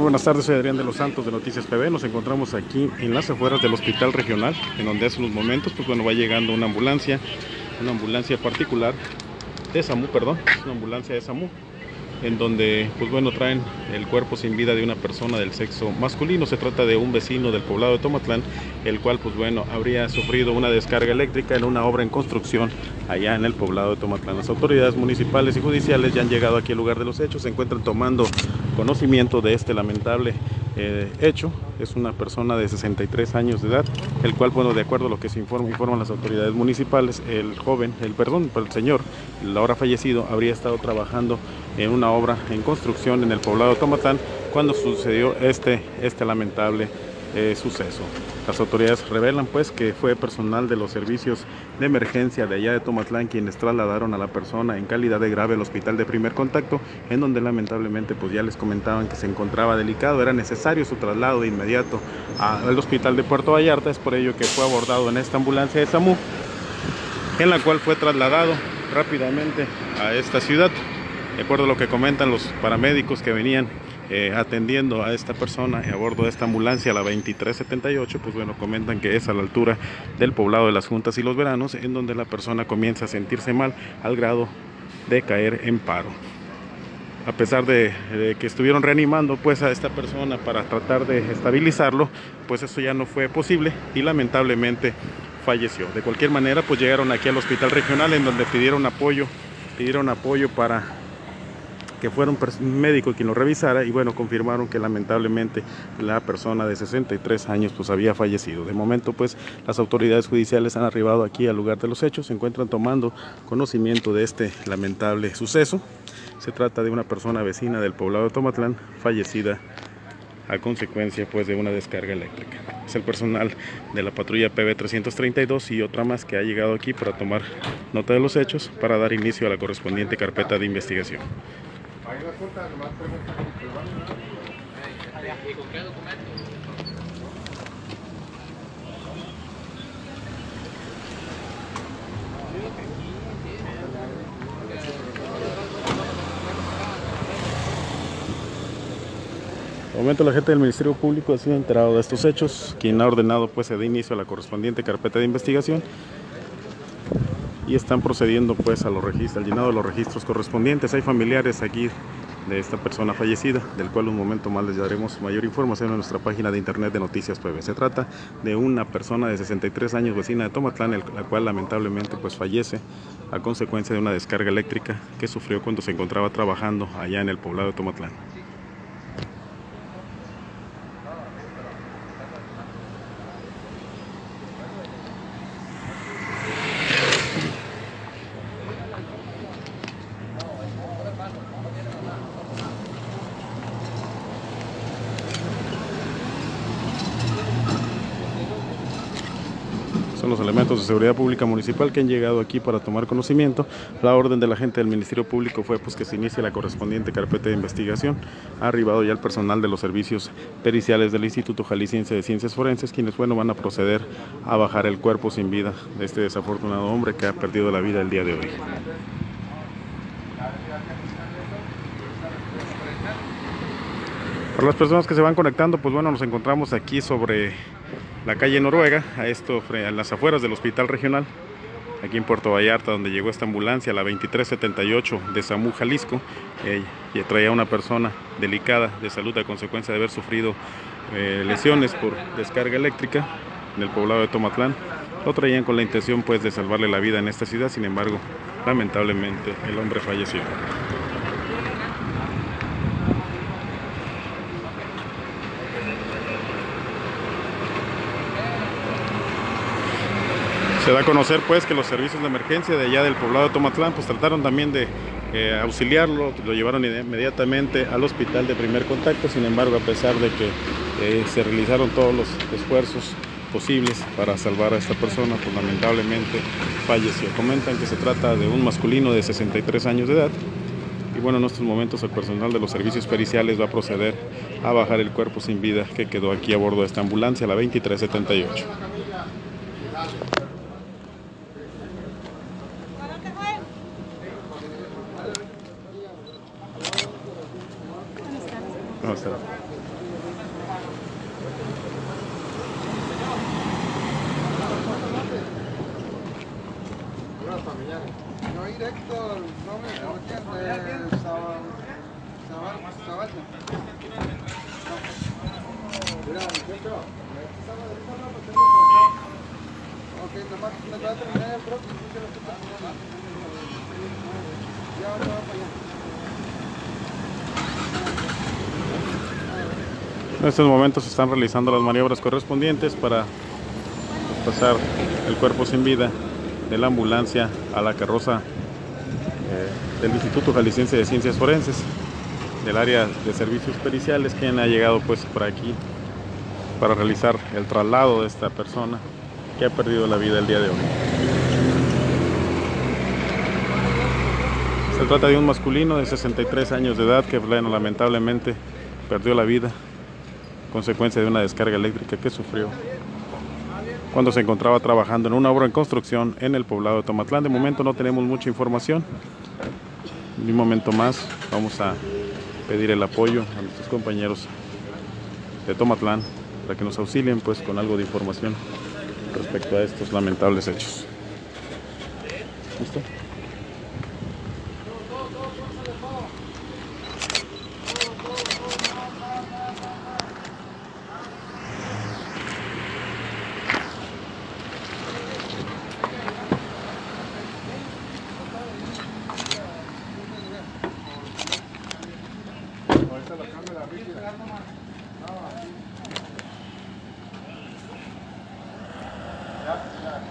Buenas tardes, soy Adrián de los Santos de Noticias PB. Nos encontramos aquí en las afueras del Hospital Regional, en donde hace unos momentos, pues bueno, va llegando una ambulancia, una ambulancia particular de SAMU, perdón, una ambulancia de SAMU, en donde, pues bueno, traen el cuerpo sin vida de una persona del sexo masculino. Se trata de un vecino del poblado de Tomatlán, el cual, pues bueno, habría sufrido una descarga eléctrica en una obra en construcción allá en el poblado de Tomatlán. Las autoridades municipales y judiciales ya han llegado aquí al lugar de los hechos, se encuentran tomando conocimiento de este lamentable eh, hecho. Es una persona de 63 años de edad, el cual, bueno, de acuerdo a lo que se informa, informan las autoridades municipales, el joven, el perdón, el señor, el ahora fallecido, habría estado trabajando en una obra en construcción en el poblado de Tomatlán cuando sucedió este, este lamentable eh, suceso. Las autoridades revelan pues que fue personal de los servicios de emergencia de allá de Tomatlán quienes trasladaron a la persona en calidad de grave al hospital de primer contacto, en donde lamentablemente pues ya les comentaban que se encontraba delicado, era necesario su traslado de inmediato al hospital de Puerto Vallarta, es por ello que fue abordado en esta ambulancia de SAMU, en la cual fue trasladado rápidamente a esta ciudad. De acuerdo a lo que comentan los paramédicos que venían eh, atendiendo a esta persona a bordo de esta ambulancia, la 2378, pues bueno, comentan que es a la altura del poblado de las Juntas y los Veranos, en donde la persona comienza a sentirse mal al grado de caer en paro. A pesar de, de que estuvieron reanimando pues a esta persona para tratar de estabilizarlo, pues eso ya no fue posible y lamentablemente falleció. De cualquier manera, pues llegaron aquí al hospital regional en donde pidieron apoyo, pidieron apoyo para que fuera un médico quien lo revisara y bueno, confirmaron que lamentablemente la persona de 63 años pues había fallecido. De momento pues las autoridades judiciales han arribado aquí al lugar de los hechos, se encuentran tomando conocimiento de este lamentable suceso. Se trata de una persona vecina del poblado de Tomatlán fallecida a consecuencia pues de una descarga eléctrica. Es el personal de la patrulla PB332 y otra más que ha llegado aquí para tomar nota de los hechos para dar inicio a la correspondiente carpeta de investigación. Pregunta ¿Y con qué documento? De momento la gente del Ministerio Público ha sido enterado de estos hechos, quien ha ordenado pues se dé inicio a la correspondiente carpeta de investigación y están procediendo pues a los registros, al llenado de los registros correspondientes. Hay familiares aquí de esta persona fallecida, del cual un momento más les daremos mayor información en nuestra página de internet de Noticias PB. Se trata de una persona de 63 años vecina de Tomatlán, la cual lamentablemente pues fallece a consecuencia de una descarga eléctrica que sufrió cuando se encontraba trabajando allá en el poblado de Tomatlán. Elementos de seguridad pública municipal que han llegado aquí para tomar conocimiento. La orden de la gente del Ministerio Público fue pues que se inicie la correspondiente carpeta de investigación. Ha arribado ya el personal de los servicios periciales del Instituto Jalisciense de Ciencias Forenses, quienes bueno van a proceder a bajar el cuerpo sin vida de este desafortunado hombre que ha perdido la vida el día de hoy. Para las personas que se van conectando, pues bueno, nos encontramos aquí sobre la calle Noruega, a esto a las afueras del hospital regional, aquí en Puerto Vallarta, donde llegó esta ambulancia, la 2378 de SAMU Jalisco, eh, que traía una persona delicada de salud a consecuencia de haber sufrido eh, lesiones por descarga eléctrica en el poblado de Tomatlán. Lo traían con la intención pues de salvarle la vida en esta ciudad, sin embargo, lamentablemente el hombre falleció. Se da a conocer pues que los servicios de emergencia de allá del poblado de Tomatlán pues trataron también de eh, auxiliarlo, lo llevaron inmediatamente al hospital de primer contacto, sin embargo a pesar de que eh, se realizaron todos los esfuerzos posibles para salvar a esta persona, pues lamentablemente falleció. Comentan que se trata de un masculino de 63 años de edad y bueno, en estos momentos el personal de los servicios periciales va a proceder a bajar el cuerpo sin vida que quedó aquí a bordo de esta ambulancia, la 2378. Exacto. familiares. No ir Héctor, no me entiende, de sábado pues tengo Ok, nomás me a terminar el próximo. Ya ahora para allá. En estos momentos se están realizando las maniobras correspondientes para pasar el cuerpo sin vida de la ambulancia a la carroza eh, del Instituto Jalisciense de Ciencias Forenses del área de servicios periciales quien ha llegado pues por aquí para realizar el traslado de esta persona que ha perdido la vida el día de hoy. Se trata de un masculino de 63 años de edad que bueno, lamentablemente perdió la vida consecuencia de una descarga eléctrica que sufrió cuando se encontraba trabajando en una obra en construcción en el poblado de Tomatlán. De momento no tenemos mucha información. En un momento más vamos a pedir el apoyo a nuestros compañeros de Tomatlán para que nos auxilien pues con algo de información respecto a estos lamentables hechos. ¿Listo?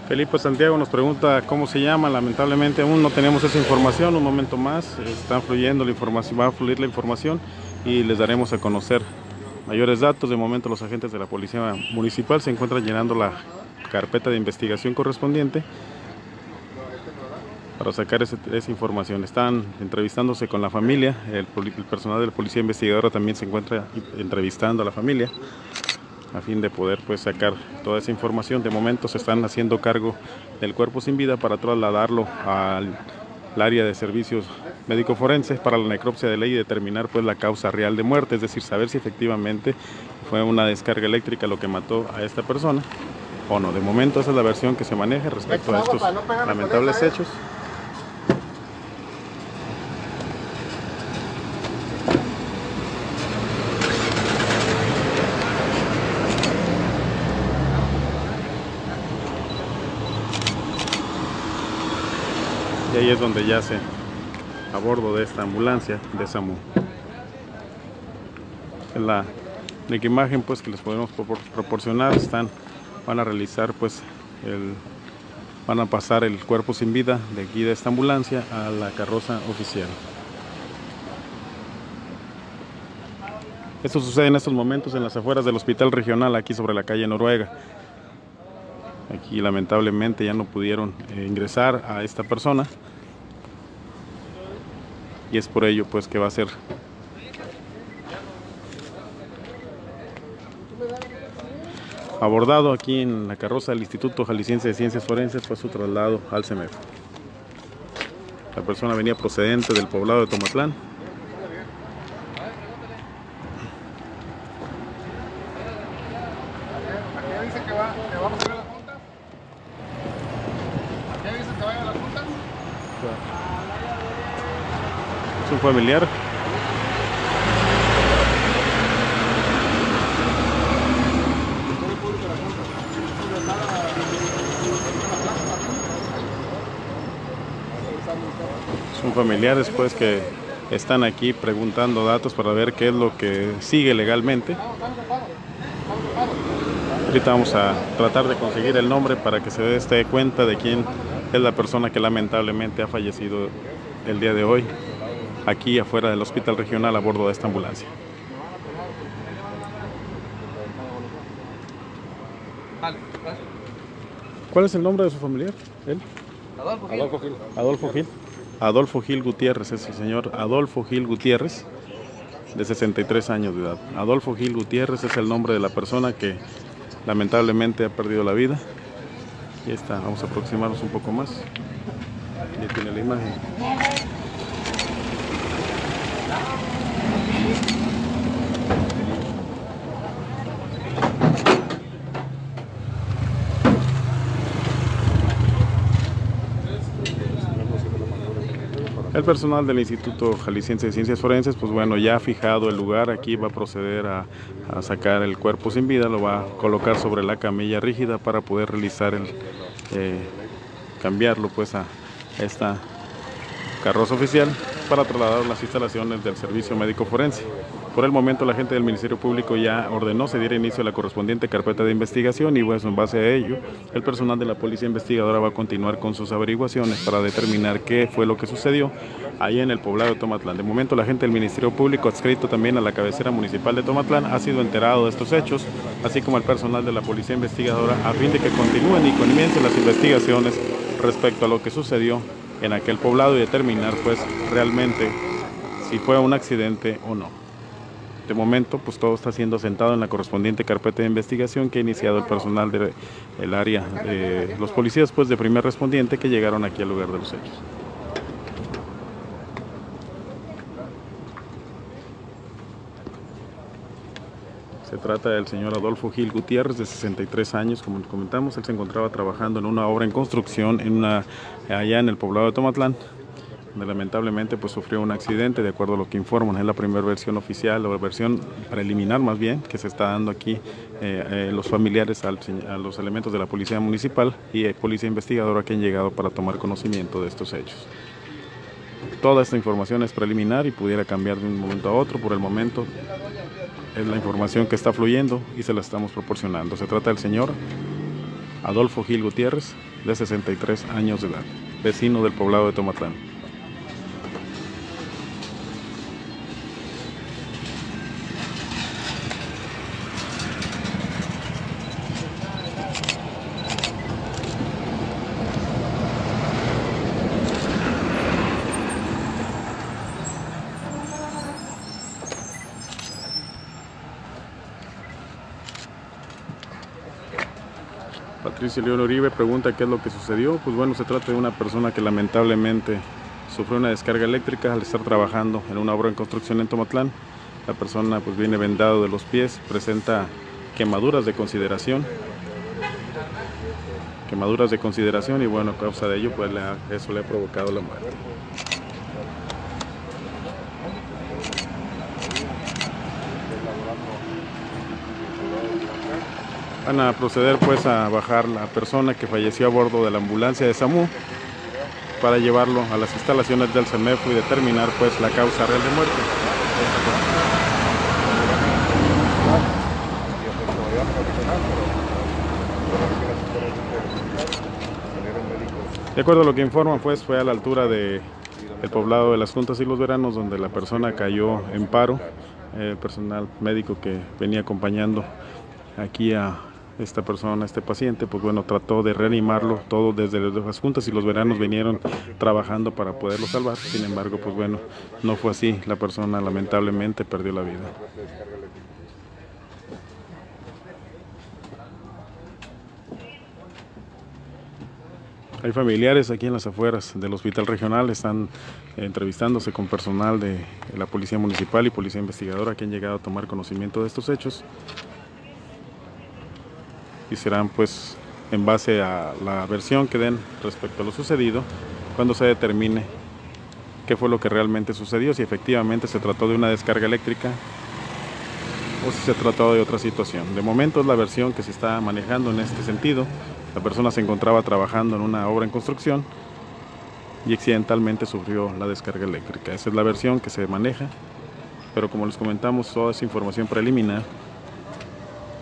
Felipe Santiago nos pregunta cómo se llama, lamentablemente aún no tenemos esa información, un momento más, está fluyendo la información, va a fluir la información y les daremos a conocer mayores datos. De momento los agentes de la Policía Municipal se encuentran llenando la carpeta de investigación correspondiente para sacar esa información. Están entrevistándose con la familia, el, el personal de la Policía Investigadora también se encuentra entrevistando a la familia a fin de poder pues sacar toda esa información. De momento se están haciendo cargo del cuerpo sin vida para trasladarlo al, al área de servicios médico forenses para la necropsia de ley y determinar pues la causa real de muerte, es decir, saber si efectivamente fue una descarga eléctrica lo que mató a esta persona o no. De momento esa es la versión que se maneja respecto a estos lamentables hechos. Es donde yace a bordo de esta ambulancia de SAMU. En la única imagen pues que les podemos propor- proporcionar están van a realizar pues el van a pasar el cuerpo sin vida de aquí de esta ambulancia a la carroza oficial. Esto sucede en estos momentos en las afueras del hospital regional aquí sobre la calle Noruega. Aquí lamentablemente ya no pudieron eh, ingresar a esta persona y es por ello pues que va a ser abordado aquí en la carroza del Instituto Jalisciense de Ciencias Forenses fue su traslado al CEMEF. La persona venía procedente del poblado de Tomatlán. ¿A qué dice que va? ¿Que vamos a ir a la junta? ¿A qué dice que vaya a la junta? Es un Son familiares pues que están aquí preguntando datos para ver qué es lo que sigue legalmente. Ahorita vamos a tratar de conseguir el nombre para que se dé este cuenta de quién es la persona que lamentablemente ha fallecido el día de hoy aquí afuera del hospital regional a bordo de esta ambulancia. ¿Cuál es el nombre de su familiar? ¿Él? Adolfo, Adolfo Gil. Adolfo Gil. Adolfo Gil Gutiérrez es el señor Adolfo Gil Gutiérrez, de 63 años de edad. Adolfo Gil Gutiérrez es el nombre de la persona que lamentablemente ha perdido la vida. Y está, vamos a aproximarnos un poco más. Ya tiene la imagen. El personal del Instituto Jalisciense de Ciencias Forenses, pues bueno, ya ha fijado el lugar, aquí va a proceder a, sacar el cuerpo sin vida, lo va a colocar sobre la camilla rígida para poder realizar el, eh, cambiarlo pues a esta carroza oficial para trasladar las instalaciones del Servicio Médico Forense. Por el momento la gente del Ministerio Público ya ordenó se diera inicio a la correspondiente carpeta de investigación y pues en base a ello el personal de la Policía Investigadora va a continuar con sus averiguaciones para determinar qué fue lo que sucedió ahí en el poblado de Tomatlán. De momento la gente del Ministerio Público adscrito también a la cabecera municipal de Tomatlán ha sido enterado de estos hechos, así como el personal de la Policía Investigadora a fin de que continúen y comiencen las investigaciones respecto a lo que sucedió en aquel poblado y determinar pues realmente si fue un accidente o no. De momento, pues todo está siendo sentado en la correspondiente carpeta de investigación que ha iniciado el personal del área, de los policías pues de primer respondiente que llegaron aquí al lugar de los hechos. Se trata del señor Adolfo Gil Gutiérrez, de 63 años, como comentamos. Él se encontraba trabajando en una obra en construcción en una, allá en el poblado de Tomatlán, lamentablemente pues, sufrió un accidente, de acuerdo a lo que informan. Es la primera versión oficial, o versión preliminar más bien, que se está dando aquí eh, eh, los familiares a los elementos de la Policía Municipal y eh, Policía Investigadora que han llegado para tomar conocimiento de estos hechos. Toda esta información es preliminar y pudiera cambiar de un momento a otro. Por el momento es la información que está fluyendo y se la estamos proporcionando. Se trata del señor Adolfo Gil Gutiérrez, de 63 años de edad, vecino del poblado de Tomatlán. Patricia León Uribe pregunta qué es lo que sucedió. Pues bueno, se trata de una persona que lamentablemente sufrió una descarga eléctrica al estar trabajando en una obra en construcción en Tomatlán. La persona pues viene vendado de los pies, presenta quemaduras de consideración. Quemaduras de consideración y bueno, a causa de ello pues eso le ha provocado la muerte. Van a proceder pues a bajar la persona que falleció a bordo de la ambulancia de SAMU para llevarlo a las instalaciones del CEMEFO y determinar pues la causa real de muerte. De acuerdo a lo que informan pues fue a la altura de poblado de las Juntas y los Veranos donde la persona cayó en paro, el personal médico que venía acompañando aquí a esta persona, este paciente, pues bueno, trató de reanimarlo todo desde las juntas y los veranos vinieron trabajando para poderlo salvar. Sin embargo, pues bueno, no fue así. La persona lamentablemente perdió la vida. Hay familiares aquí en las afueras del hospital regional, están entrevistándose con personal de la Policía Municipal y Policía Investigadora que han llegado a tomar conocimiento de estos hechos y serán pues en base a la versión que den respecto a lo sucedido cuando se determine qué fue lo que realmente sucedió, si efectivamente se trató de una descarga eléctrica o si se trató de otra situación. De momento es la versión que se está manejando en este sentido. La persona se encontraba trabajando en una obra en construcción y accidentalmente sufrió la descarga eléctrica. Esa es la versión que se maneja, pero como les comentamos, toda esa información preliminar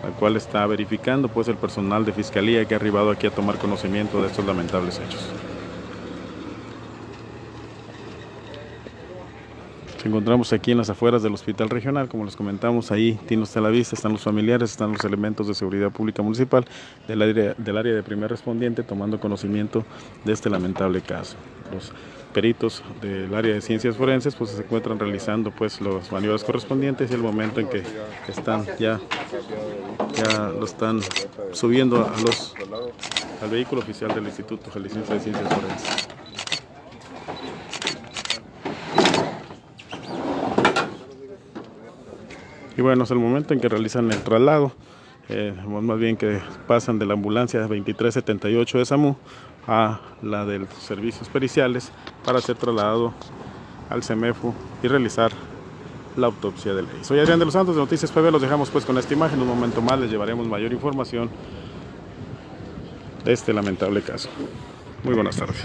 al cual está verificando pues el personal de fiscalía que ha arribado aquí a tomar conocimiento de estos lamentables hechos. Nos encontramos aquí en las afueras del hospital regional, como les comentamos, ahí tiene usted la vista, están los familiares, están los elementos de seguridad pública municipal del área, del área de primer respondiente tomando conocimiento de este lamentable caso. Peritos del área de ciencias forenses pues se encuentran realizando pues las maniobras correspondientes y el momento en que están ya ya lo están subiendo a los al vehículo oficial del Instituto Jalisciense de Ciencias Forenses. Y bueno, es el momento en que realizan el traslado, eh, más bien que pasan de la ambulancia 2378 de SAMU a la de los servicios periciales para ser trasladado al CEMEFO y realizar la autopsia de ley. Soy Adrián de los Santos de Noticias PB, los dejamos pues con esta imagen, un momento más les llevaremos mayor información de este lamentable caso. Muy buenas tardes.